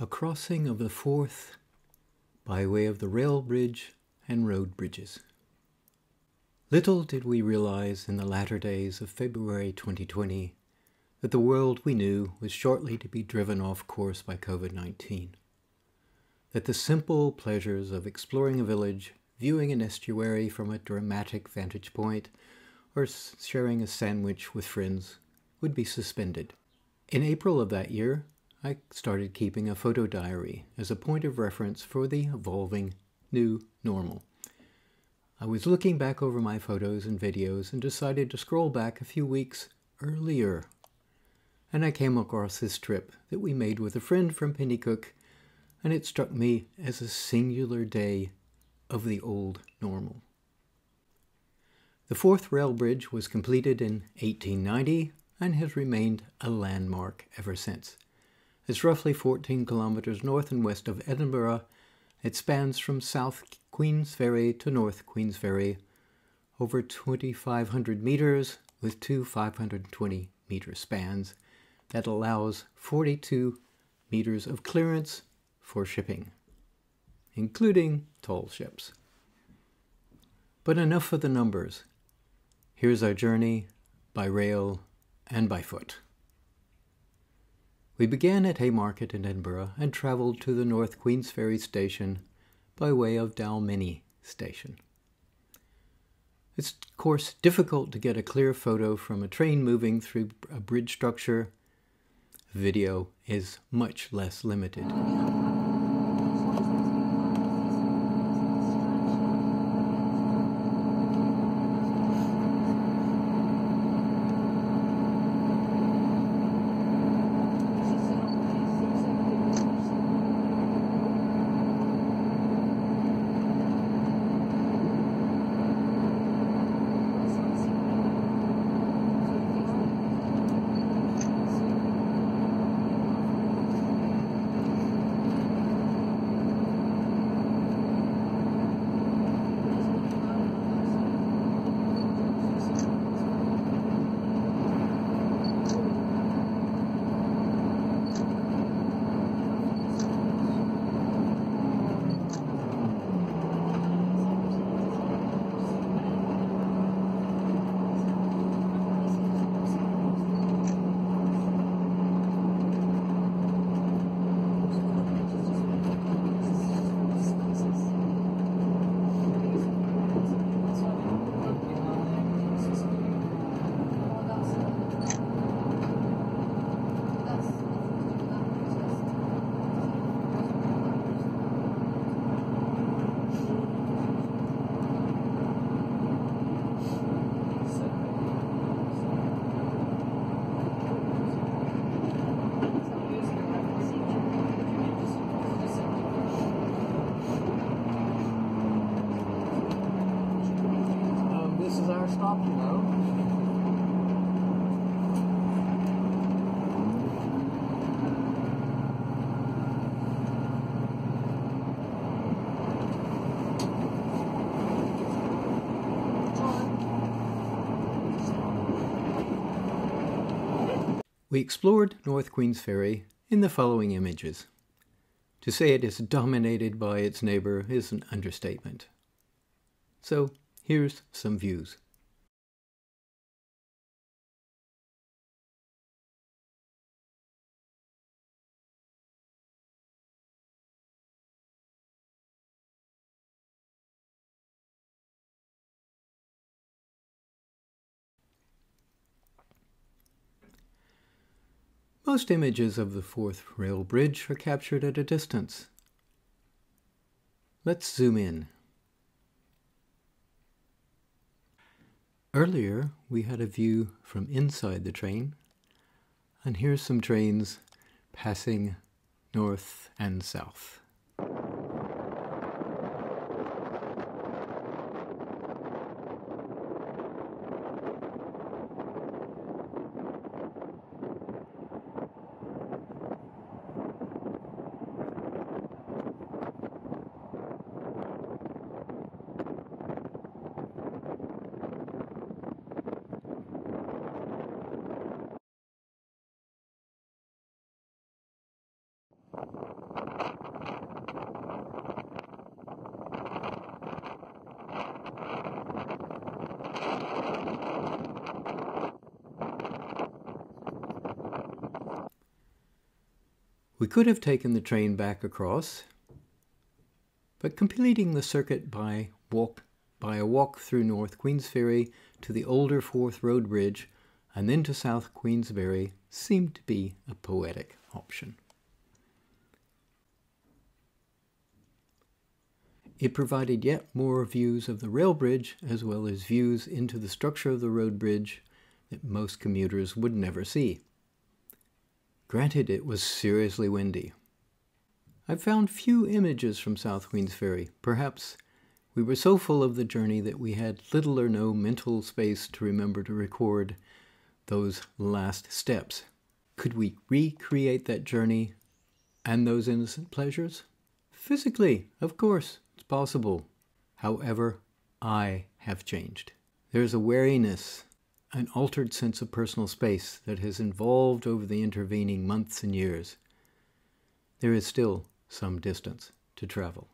a crossing of the Forth by way of the rail bridge and road bridges. Little did we realize in the latter days of February 2020 that the world we knew was shortly to be driven off course by COVID 19. That the simple pleasures of exploring a village, viewing an estuary from a dramatic vantage point, or sharing a sandwich with friends would be suspended. In April of that year, I started keeping a photo diary as a point of reference for the evolving new normal. I was looking back over my photos and videos and decided to scroll back a few weeks earlier. And I came across this trip that we made with a friend from Penicuik, and it struck me as a singular day of the old normal. The Forth rail bridge was completed in 1890 and has remained a landmark ever since. It's roughly 14 kilometers north and west of Edinburgh. It spans from South Queensferry to North Queensferry, over 2,500 meters with two 520 meter spans. That allows 42 meters of clearance for shipping, including tall ships. But enough of the numbers. Here's our journey by rail and by foot. We began at Haymarket in Edinburgh and travelled to the North Queensferry station by way of Dalmeny station. It's, of course, difficult to get a clear photo from a train moving through a bridge structure. Video is much less limited. We explored North Queensferry in the following images. To say it is dominated by its neighbor is an understatement. So here's some views. Most images of the Forth rail bridge are captured at a distance. Let's zoom in. Earlier, we had a view from inside the train, and here's some trains passing north and south. We could have taken the train back across, but completing the circuit by walk by a walk through North Queensferry to the older Forth Road Bridge and then to South Queensferry seemed to be a poetic option. It provided yet more views of the rail bridge as well as views into the structure of the road bridge that most commuters would never see. Granted, it was seriously windy. I found few images from South Queensferry. Perhaps we were so full of the journey that we had little or no mental space to remember to record those last steps. Could we recreate that journey and those innocent pleasures? Physically, of course, possible. However, I have changed. There's a wariness an altered sense of personal space that has evolved over the intervening months and years. There is still some distance to travel.